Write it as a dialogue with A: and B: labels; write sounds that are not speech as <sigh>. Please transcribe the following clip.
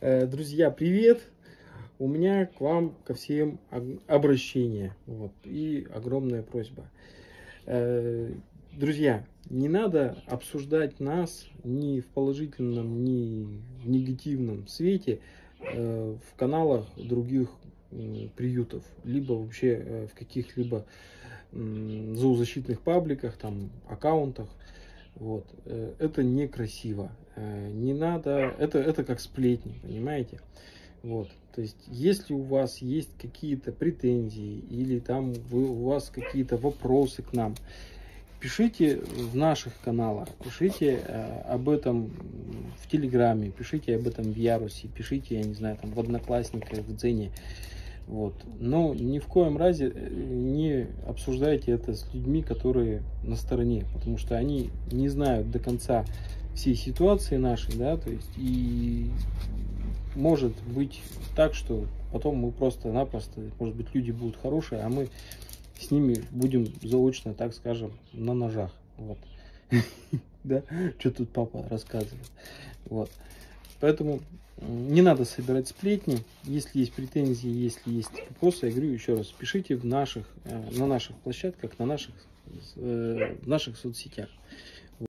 A: Э, Друзья, привет! У меня к вам ко всем обращение. Вот, и огромная просьба. Э, Друзья, не надо обсуждать нас ни в положительном, ни в негативном свете э, в каналах других приютов, либо вообще в каких-либо зоозащитных пабликах, там, аккаунтах. Вот. э, Это некрасиво. Э, Не надо, это, это как сплетни, понимаете? Вот. То есть, если у вас есть какие-то претензии или там вы, у вас какие-то вопросы к нам, пишите в наших каналах, пишите э, об этом в Телеграме, пишите об этом в Ярусе, пишите, я не знаю, там в Одноклассниках, в Дзене. Вот. Но ни в коем разе э, не обсуждайте это с людьми, которые на стороне, потому что они не знают до конца всей ситуации нашей, да, то есть и может быть так, что потом мы просто-напросто, может быть, люди будут хорошие, а мы с ними будем заочно, так скажем, на ножах. Вот. <laughs> Да, что тут папа рассказывает. Вот. Поэтому не надо собирать сплетни. Если есть претензии, если есть вопросы, я говорю еще раз, пишите в наших, э, на наших площадках, на наших, э, в наших соцсетях.